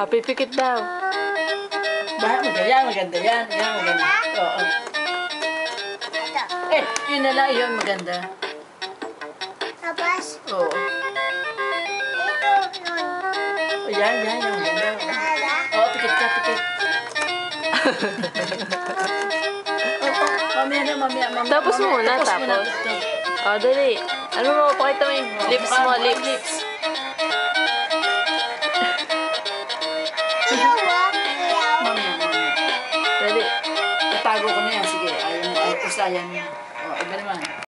Ah, pipikit daw. Ba, maganda yan, maganda yan. Yan, maganda. Oo. Eh, yun na lang, yun, maganda. Tapos, Oo. ito nun. Oh, yan, yan, yan, maganda. Oo, pikit ka, pikit. Oh, mamaya na, mamaya, mamaya. Tapos muna, tapos. Ito. Ah, dali. Ano mo, pakita mo yung lips mo, lips. lips. Mamaya, mamaya. Dali. Tatago ko na yan, sige. Ayaw mo, ayaw, usayan mo. Oh, iba naman.